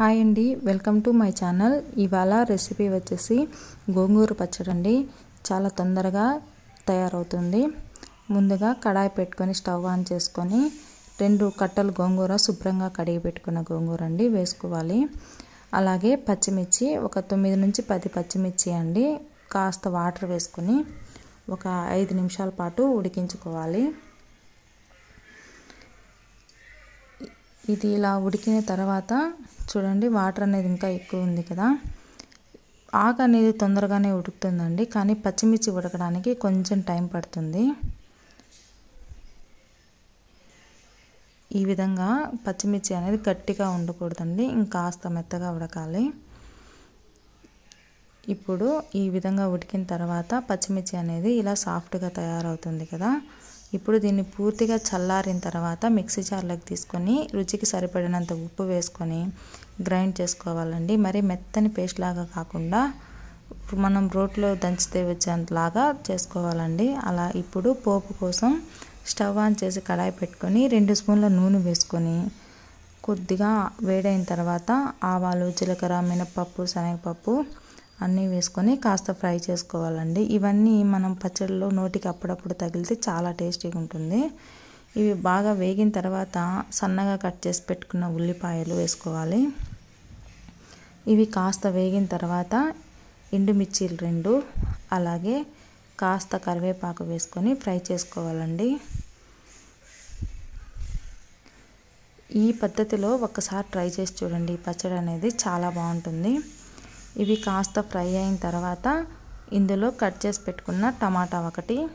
Hi అండి. Welcome to my channel. ఇవాళ recipe వచ్చేసి గోంగూర పచ్చడి అండి చాలా తొందరగా తయారవుతుంది. ముందుగా కడాయి పెట్టుకొని స్టవ్ ఆన్ చేసుకొని రెండు కట్టలు గోంగూర శుభ్రంగా కడిగి పెట్టుకున్న గోంగూర అండి వేసుకోవాలి. అలాగే పచ్చిమిర్చి ఒక తొమ్మిది నుంచి పది పచ్చిమిర్చి అండి. కాస్త వాటర్ వేసుకొని ఒక ఐదు నిమిషాల పాటు ఉడికించుకోవాలి. ఇది ఇలా ఉడికిన తర్వాత చూడండి వాటర్ అనేది ఇంకా ఎక్కువ ఉంది కదా. ఆకు అనేది తొందరగానే ఉడుకుతుందండి కానీ పచ్చిమిర్చి ఉడకడానికి కొంచెం టైం పడుతుంది. ఈ విధంగా పచ్చిమిర్చి అనేది గట్టిగా ఉండకూడదండి ఇంకాస్త మెత్తగా ఉడకాలి. ఇప్పుడు ఈ విధంగా ఉడికిన తర్వాత పచ్చిమిర్చి అనేది ఇలా సాఫ్ట్గా తయారవుతుంది కదా. ఇప్పుడు దీన్ని పూర్తిగా చల్లారిన తర్వాత మిక్సీ జార్లోకి తీసుకొని రుచికి సరిపడినంత ఉప్పు వేసుకొని గ్రైండ్ చేసుకోవాలండి. మరి మెత్తని పేస్ట్ లాగా కాకుండా మనం రోట్లో దంచితే వచ్చేంతలాగా చేసుకోవాలండి. అలా ఇప్పుడు పోపు కోసం స్టవ్ ఆన్ చేసి కడాయి పెట్టుకొని రెండు స్పూన్ల నూనె వేసుకొని కొద్దిగా వేడైన తర్వాత ఆవాలు జీలకర్ర మినపప్పు శనగపప్పు అన్నీ వేసుకొని కాస్త ఫ్రై చేసుకోవాలండి. ఇవన్నీ మనం పచ్చడిలో నోటికి అప్పుడప్పుడు తగిలితే చాలా టేస్టీగా ఉంటుంది. ఇవి బాగా వేగిన తర్వాత సన్నగా కట్ చేసి పెట్టుకున్న ఉల్లిపాయలు వేసుకోవాలి. ఇవి కాస్త వేగిన తర్వాత ఎండుమిర్చీలు రెండు అలాగే కాస్త కరివేపాకు వేసుకొని ఫ్రై చేసుకోవాలండి. ఈ పద్ధతిలో ఒక్కసారి ట్రై చేసి చూడండి. పచ్చడి అనేది చాలా బాగుంటుంది. ఇవి కాస్త ఫ్రై అయిన తర్వాత ఇందులో కట్ చేసి పెట్టుకున్న టమాటా ఒకటి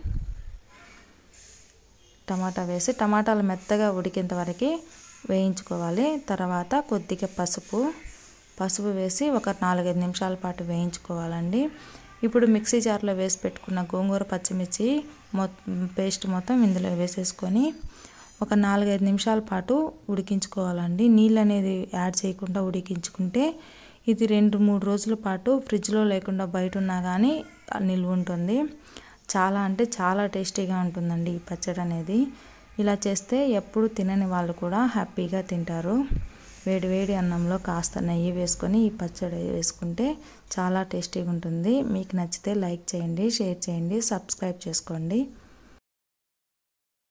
టమాటా వేసి టమాటాలు మెత్తగా ఉడికేంత వరకు వేయించుకోవాలి. తర్వాత కొద్దిగా పసుపు పసుపు వేసి ఒక నాలుగైదు నిమిషాల పాటు వేయించుకోవాలండి. ఇప్పుడు మిక్సీ జార్లో వేసి పెట్టుకున్న గోంగూర పచ్చిమిర్చి మొ పేస్ట్ మొత్తం ఇందులో వేసేసుకొని ఒక నాలుగైదు నిమిషాల పాటు ఉడికించుకోవాలండి. నీళ్ళు అనేది యాడ్ చేయకుండా ఉడికించుకుంటే ఇది రెండు మూడు రోజుల పాటు ఫ్రిడ్జ్లో లేకుండా బయట ఉన్నా కానీ నిల్వ ఉంటుంది చాలా అంటే చాలా టేస్టీగా ఉంటుందండి ఈ పచ్చడి అనేది. ఇలా చేస్తే ఎప్పుడు తినని వాళ్ళు కూడా హ్యాపీగా తింటారు. వేడి వేడి అన్నంలో కాస్త నెయ్యి వేసుకొని ఈ పచ్చడి వేసుకుంటే చాలా టేస్టీగా ఉంటుంది మీకు నచ్చితే లైక్ చేయండి షేర్ చేయండి సబ్స్క్రైబ్ చేసుకోండి.